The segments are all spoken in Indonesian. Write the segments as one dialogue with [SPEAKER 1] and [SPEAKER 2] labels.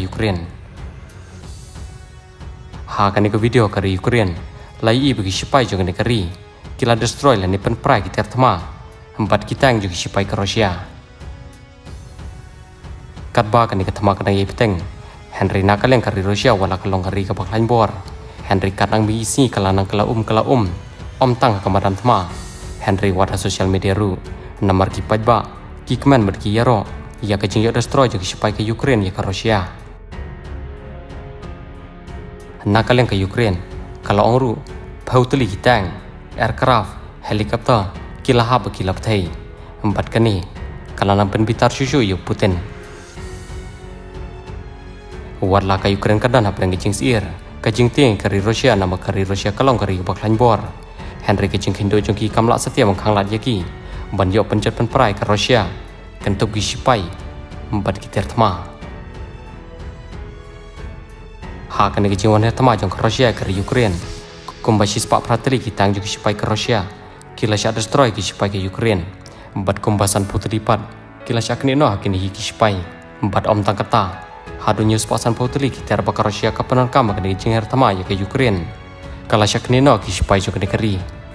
[SPEAKER 1] Ukraine. Ha kan ke video ke Ukraine, lai i bagi sipai juga negeri, kila destroy lah ni pen prai kita tertema, empat kita yang juga sipai ke Rusia. Kat ba kan ke tema kena ye peteng, Henry nakal yang kari Rusia wala kalong ke baklan bor, Henry kadang bi isi kalanang kala um kala um, om tang kamadan tema, Henry wada sosial media ru, namar kipat ba, kikman berki juga supaya ke Ukraine ya ke Rusia. Nakal yang ke Ukraine, kalau orang ru, bau teli hitang, aircraft, helikopter, kila haba kila petai, empat kani, kalau nampen bitar susu yo Putin. Warla ke Ukraine kadan apa yang kecing sir, kecing tiang kari Rusia nama kari Rusia kalong kari baklan bor. Henry kecing hindo jengki kamlak setia mengkang lat yaki, ban yo pencet penperai ke Rusia, empat kitir tema. Ha kan ke jiwan tema jong Rusia ke Ukraine. Kumbashi sepak prateli kita juga sipai ke Rusia. Kila syak destroy ki sipai ke Ukraine. Empat kumbasan putri pat. Kila syak kini no kini hiki sipai. Empat om tang kata. Hadu news pasan putri kita ke Rusia ke penon kama kena jingher tema ya ke Ukraine. Kala syak kini no ki negeri. Kau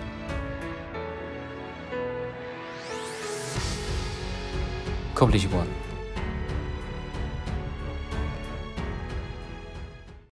[SPEAKER 1] accomplishable